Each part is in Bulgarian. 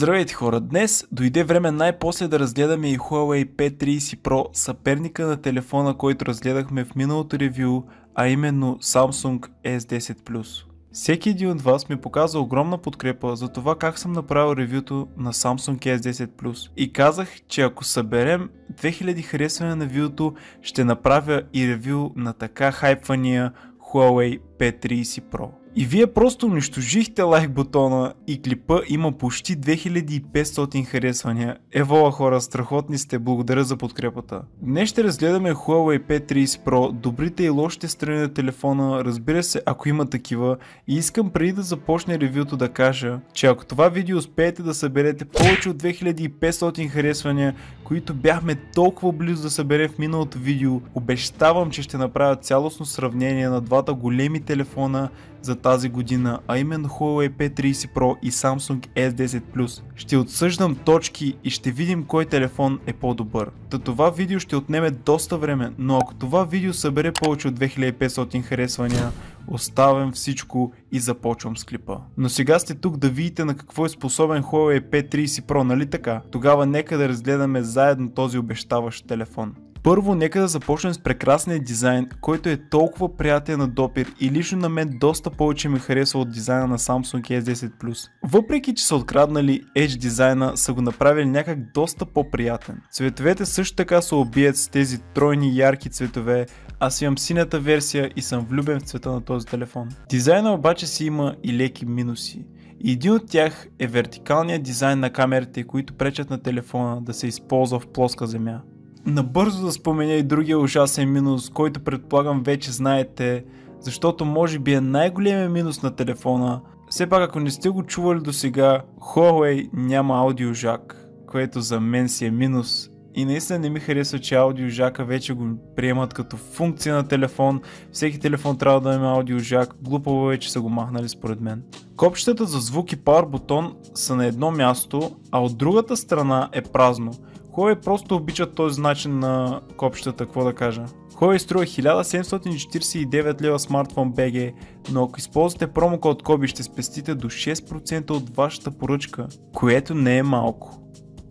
Здравейте хора! Днес дойде време най-после да разгледаме и Huawei P30 Pro, съперника на телефона, който разгледахме в миналото ревю, а именно Samsung S10 Всеки един от вас ми показа огромна подкрепа за това как съм направил ревюто на Samsung S10 и казах, че ако съберем 2000 харесвания на видеото, ще направя и ревю на така хайпвания Huawei P30 Pro. И вие просто унищожихте лайк бутона и клипа има почти 2500 харесвания. Евола хора, страхотни сте, благодаря за подкрепата. Днес ще разгледаме Huawei P30 Pro, добрите и лошите страни на телефона, разбира се, ако има такива. И искам преди да започне ревюто да кажа, че ако това видео успеете да съберете повече от 2500 харесвания, които бяхме толкова близо да съберем в миналото видео, обещавам, че ще направя цялостно сравнение на двата големи телефона за тази година, а именно Huawei P30 Pro и Samsung S10 Plus. Ще отсъждам точки и ще видим кой телефон е по-добър. Та това видео ще отнеме доста време, но ако това видео събере повече от 2500 харесвания, оставям всичко и започвам с клипа. Но сега сте тук да видите на какво е способен Huawei P30 Pro, нали така? Тогава нека да разгледаме заедно този обещаващ телефон. Първо, нека да започнем с прекрасния дизайн, който е толкова приятен на допир и лично на мен доста повече ми харесва от дизайна на Samsung S10 Въпреки, че са откраднали Edge дизайна, са го направили някак доста по-приятен. Цветовете също така са обият с тези тройни ярки цветове, аз имам синята версия и съм влюбен в цвета на този телефон. Дизайна обаче си има и леки минуси. Един от тях е вертикалният дизайн на камерите, които пречат на телефона да се използва в плоска земя. Набързо да споменя и другия ужасен минус, който предполагам вече знаете, защото може би е най-големия минус на телефона. Все пак ако не сте го чували до сега, Huawei няма аудиожак, което за мен си е минус. И наистина не ми харесва, че аудиожака вече го приемат като функция на телефон. Всеки телефон трябва да има аудиожак. Глупаво е, че са го махнали според мен. Копчетата за звук и Power бутон са на едно място, а от другата страна е празно. Huawei просто обичат този начин на копчетата, какво да кажа. Huawei струва 1749 лева смартфон BG, но ако използвате промокод KOBI ще спестите до 6% от вашата поръчка, което не е малко.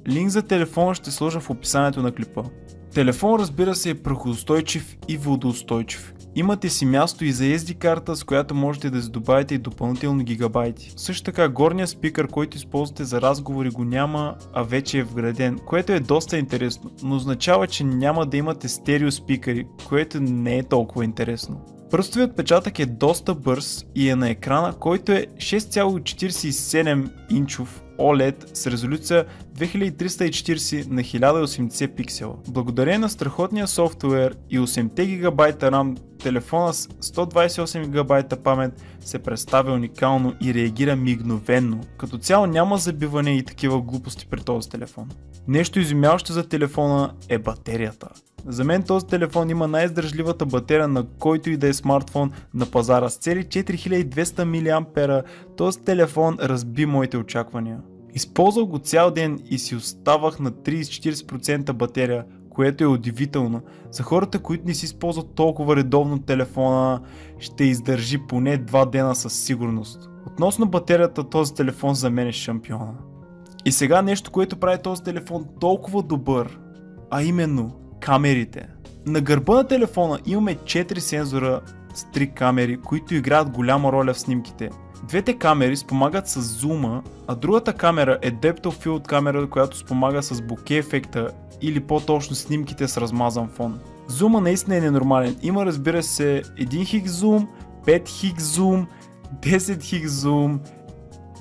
Линк за телефона ще сложа в описанието на клипа. Телефон разбира се е прахоустойчив и водоустойчив. Имате си място и за SD карта, с която можете да добавите и допълнително гигабайти. Също така горния спикър, който използвате за разговори го няма, а вече е вграден, което е доста интересно, но означава, че няма да имате стерео спикъри, което не е толкова интересно. Пръстовият отпечатък е доста бърз и е на екрана, който е 6,47 инчов OLED с резолюция 2340 на 1080 пиксела. Благодарение на страхотния софтуер и 8 ГБ RAM, телефона с 128 ГБ памет се представя уникално и реагира мигновенно. Като цяло няма забиване и такива глупости при този телефон. Нещо изумяващо за телефона е батерията. За мен този телефон има най-издържливата батерия на който и да е смартфон на пазара с цели 4200 мА. Този телефон разби моите очаквания. Използвах го цял ден и си оставах на 30-40% батерия, което е удивително. За хората, които не си използват толкова редовно телефона, ще издържи поне 2 дена със сигурност. Относно батерията, този телефон за мен е шампиона. И сега нещо, което прави този телефон толкова добър, а именно камерите. На гърба на телефона имаме 4 сензора с 3 камери, които играят голяма роля в снимките. Двете камери спомагат с зума, а другата камера е Depth of Field камера, която спомага с боке ефекта или по-точно снимките с размазан фон. Зума наистина е ненормален. Има разбира се 1 хикс зум, 5 хикс зум, 10 хикс зум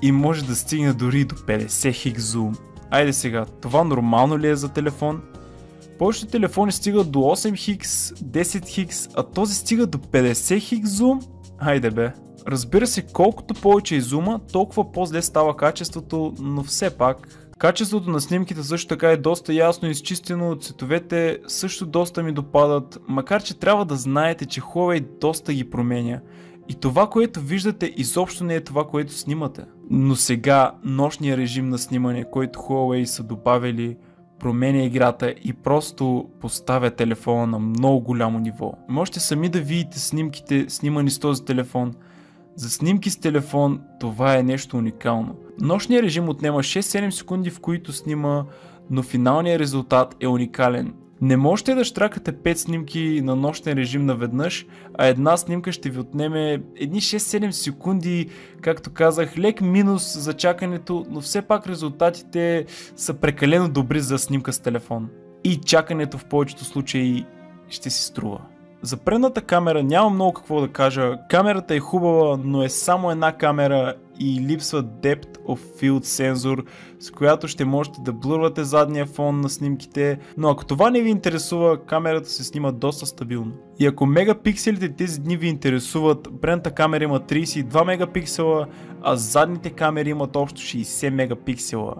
и може да стигне дори до 50 хикс зум. Айде сега, това нормално ли е за телефон? Повечето телефони стигат до 8 хикс, 10 хикс, а този стига до 50 хикс зум? Айде бе. Разбира се, колкото повече изума, толкова по-зле става качеството, но все пак Качеството на снимките също така е доста ясно и изчистено, цветовете също доста ми допадат, макар че трябва да знаете, че Huawei доста ги променя. И това, което виждате, изобщо не е това, което снимате. Но сега нощния режим на снимане, който Huawei са добавили, променя играта и просто поставя телефона на много голямо ниво. Можете сами да видите снимките, снимани с този телефон – За снимки с телефон това е нещо уникално. Нощният режим отнема 6-7 секунди, в които снима, но финалният резултат е уникален. Не можете да штракате 5 снимки на нощен режим наведнъж, а една снимка ще ви отнеме едни 6-7 секунди, както казах, лек минус за чакането, но все пак резултатите са прекалено добри за снимка с телефон. И чакането в повечето случаи ще си струва. За предната камера няма много какво да кажа. Камерата е хубава, но е само една камера и липсва Depth of Field сензор, с която ще можете да блървате задния фон на снимките, но ако това не ви интересува, камерата се снима доста стабилно. И ако мегапикселите тези дни ви интересуват, предната камера има 32 мегапиксела, а задните камери имат общо 60 мегапиксела.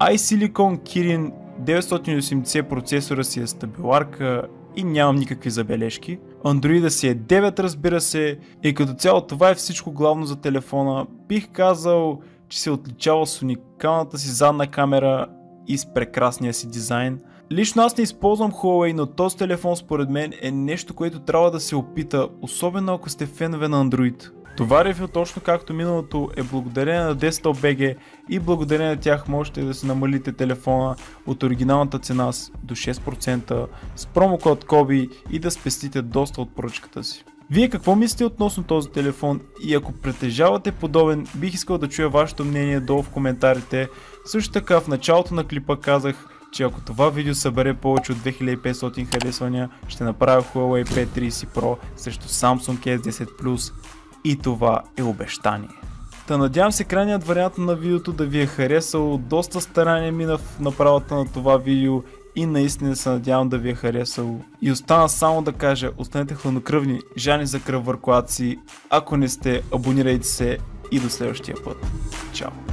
iSilicon Kirin 980 процесора си е стабиларка и нямам никакви забележки. Android си е 9 разбира се и като цяло това е всичко главно за телефона. Бих казал, че се отличава с уникалната си задна камера и с прекрасния си дизайн. Лично аз не използвам Huawei, но този телефон според мен е нещо, което трябва да се опита, особено ако сте фенове на Android. Това ревю точно както миналото е благодарение на Desktop BG и благодарение на тях можете да си намалите телефона от оригиналната цена до 6% с промокод KOBI и да спестите доста от поръчката си. Вие какво мислите относно този телефон и ако притежавате подобен, бих искал да чуя вашето мнение долу в коментарите. Също така в началото на клипа казах, че ако това видео събере повече от 2500 харесвания, ще направя Huawei P30 Pro срещу Samsung S10 Plus и това е обещание. Та надявам се крайният вариант на видеото да ви е харесал. Доста старание мина в направата на това видео и наистина се надявам да ви е харесало. И остана само да кажа, останете хладнокръвни, жани за кръв върху Ако не сте, абонирайте се и до следващия път. Чао!